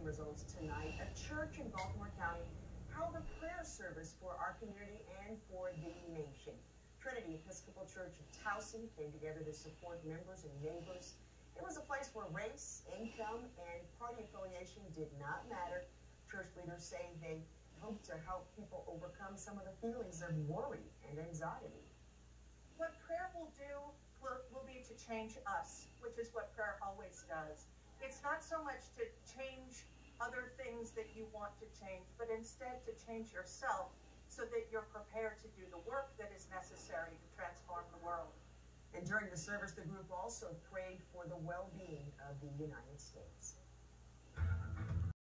election results tonight, a church in Baltimore County held a prayer service for our community and for the nation. Trinity Episcopal Church of Towson came together to support members and neighbors. It was a place where race, income, and party affiliation did not matter. Church leaders say they hope to help people overcome some of the feelings of worry and anxiety. What prayer will do will, will be to change us, which is what prayer always does. It's not so much to change other things that you want to change, but instead to change yourself so that you're prepared to do the work that is necessary to transform the world. And during the service, the group also prayed for the well-being of the United.